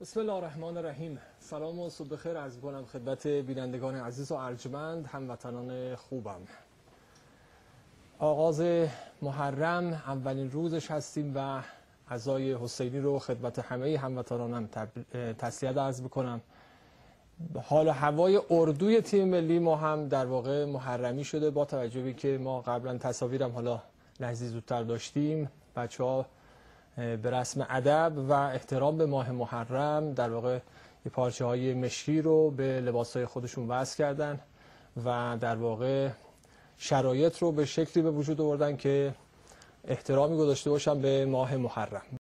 بسم الله الرحمن الرحیم. سلام و صبح خیر از کنم خدمت بینندگان عزیز و ارجمند هموطنان خوبم. آغاز محرم اولین روزش هستیم و عزای حسینی رو خدمت همه هموطنانم تسلیت عرض بکنم حال هوای اردوی تیم ملی ما هم در واقع محرمی شده با توجه که ما قبلا تصاویرم حالا زودتر داشتیم. بچه ها به رسم ادب و احترام به ماه محرم در واقع پارچه های مشکی رو به لباس های خودشون وصل کردن و در واقع شرایط رو به شکلی به وجود آوردن که احترامی گذاشته باشن به ماه محرم.